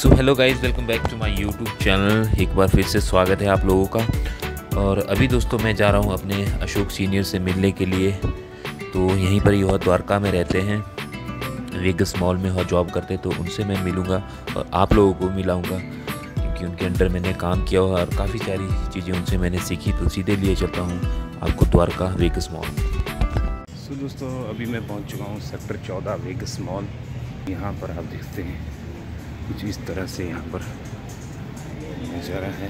So hello guys welcome back to my YouTube channel एक बार फिर से स्वागत है आप लोगों का। और अभी दोस्तों मैं जा रहा हूँ अपने अशोक सीनियर से मिलने के लिए। तो यहीं पर ही वह द्वारका में रहते हैं। वेगस मॉल में वह जॉब करते तो उनसे मैं मिलूँगा और आप लोगों को मिलाऊँगा। क्योंकि उनके अंडर मैंने काम किया हुआ और काफ़ी सारी चीज़ें उनसे मैंने सीखी तो सीधे लिए चलता हूँ आपको द्वारका वेगस मॉल सो दोस्तों, अभी मैं पहुँच चुका हूँ सेक्टर चौदह वेगस मॉल यहाँ पर आप देखते हैं कुछ इस तरह से यहाँ पर नज़ारा है।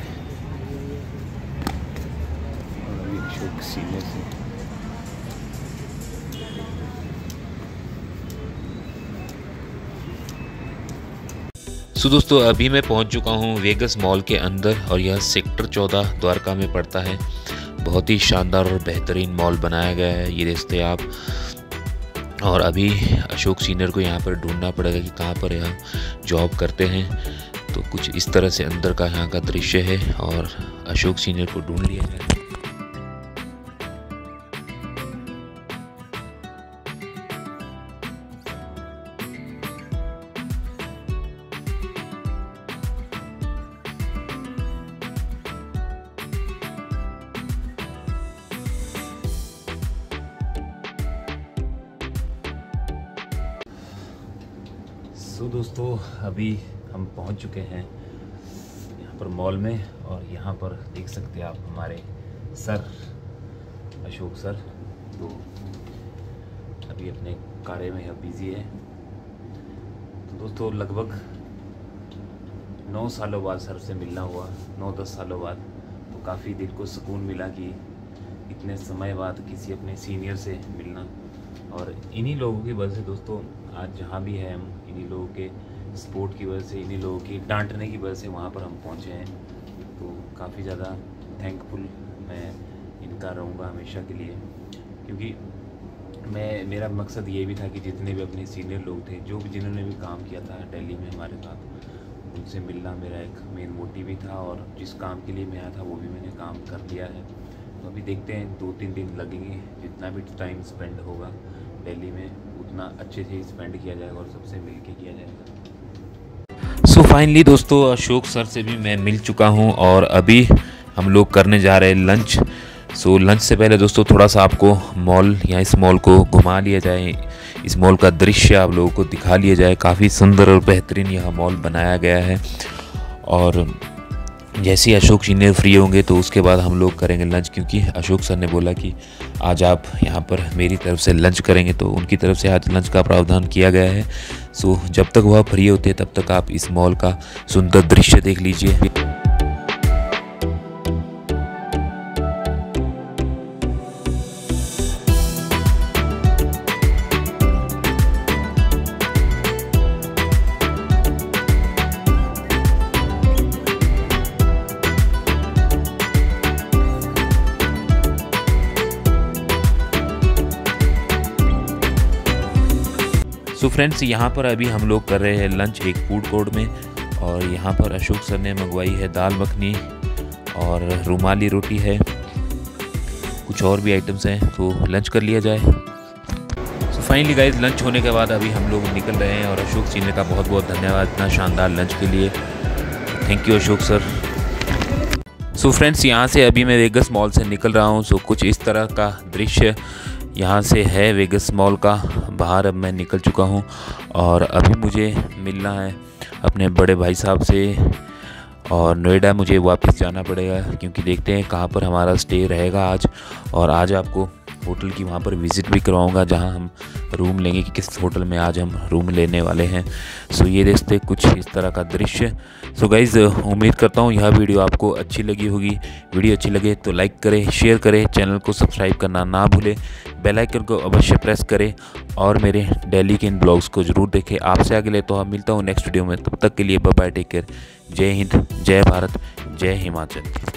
अशोक सीने से सो so, दोस्तों अभी मैं पहुँच चुका हूँ वेगस मॉल के अंदर और यह सेक्टर चौदह द्वारका में पड़ता है। बहुत ही शानदार और बेहतरीन मॉल बनाया गया है। ये देखते आप और अभी अशोक सीनियर को यहाँ पर ढूंढना पड़ेगा कि कहाँ पर यहाँ जॉब करते हैं। तो कुछ इस तरह से अंदर का यहाँ का दृश्य है और अशोक सीनियर को ढूंढ लिया जाए। सो दोस्तों, अभी हम पहुँच चुके हैं यहाँ पर मॉल में और यहाँ पर देख सकते हैं आप हमारे सर, अशोक सर। तो अभी अपने कार्य में बिज़ी है। तो दोस्तों, लगभग नौ सालों बाद सर से मिलना हुआ, नौ दस सालों बाद। तो काफ़ी दिल को सुकून मिला कि इतने समय बाद किसी अपने सीनियर से मिलना और इन्हीं लोगों की वजह से दोस्तों आज जहाँ भी है हम, इन्हीं लोगों के सपोर्ट की वजह से, इन्हीं लोगों की डांटने की वजह से वहाँ पर हम पहुँचे हैं। तो काफ़ी ज़्यादा थैंकफुल मैं इनका रहूँगा हमेशा के लिए। क्योंकि मैं, मेरा मकसद ये भी था कि जितने भी अपने सीनियर लोग थे, जो भी जिन्होंने भी काम किया था दिल्ली में हमारे साथ, उनसे मिलना मेरा एक मेन मोटिव भी था और जिस काम के लिए मैं आया था, वो भी मैंने काम कर लिया है। तो अभी देखते हैं, दो तीन दिन लगेंगे, जितना भी टाइम स्पेंड होगा दिल्ली में उतना अच्छे से स्पेंड किया जाएगा और सबसे मिल के किया जाएगा। सो so फाइनली दोस्तों अशोक सर से भी मैं मिल चुका हूँ और अभी हम लोग करने जा रहे हैं लंच सो so, लंच से पहले दोस्तों थोड़ा सा आपको मॉल या इस मॉल को घुमा लिया जाए। इस मॉल का दृश्य आप लोगों को दिखा लिया जाए। काफ़ी सुंदर और बेहतरीन यह मॉल बनाया गया है। और जैसे ही अशोक सीनियर फ्री होंगे तो उसके बाद हम लोग करेंगे लंच क्योंकि अशोक सर ने बोला कि आज आप यहाँ पर मेरी तरफ़ से लंच करेंगे तो उनकी तरफ़ से आज लंच का प्रावधान किया गया है। सो जब तक वह फ्री होते हैं, तब तक आप इस मॉल का सुंदर दृश्य देख लीजिए। सो फ्रेंड्स यहाँ पर अभी हम लोग कर रहे हैं लंच एक फ़ूड कोर्ट में और यहाँ पर अशोक सर ने मंगवाई है दाल मखनी और रुमाली रोटी है। कुछ और भी आइटम्स हैं तो लंच कर लिया जाए। सो फाइनली गाइज़ लंच होने के बाद अभी हम लोग निकल रहे हैं और अशोक सीनियर का बहुत बहुत धन्यवाद इतना शानदार लंच के लिए। Thank you Ashok sir. So friends यहाँ से अभी मैं वेगस मॉल से निकल रहा हूँ सो कुछ इस तरह का दृश्य यहाँ से है वेगस मॉल का। बाहर अब मैं निकल चुका हूँ और अभी मुझे मिलना है अपने बड़े भाई साहब से और नोएडा मुझे वापस जाना पड़ेगा क्योंकि देखते हैं कहाँ पर हमारा स्टे रहेगा आज और आज आपको होटल की वहाँ पर विज़िट भी करवाऊँगा जहाँ हम रूम लेंगे कि किस होटल में आज हम रूम लेने वाले हैं। सो ये देखते कुछ इस तरह का दृश्य। सो गाइज़ उम्मीद करता हूँ यह वीडियो आपको अच्छी लगी होगी। वीडियो अच्छी लगे तो लाइक करें शेयर करें चैनल को सब्सक्राइब करना ना भूलें। बेल आइकन को अवश्य प्रेस करें और मेरे डेली के इन ब्लॉग्स को ज़रूर देखें। आपसे आगे ले तो हम मिलता हूँ नेक्स्ट वीडियो में। तब तक के लिए बाय टेक केयर जय हिंद, जय भारत, जय हिमाचल।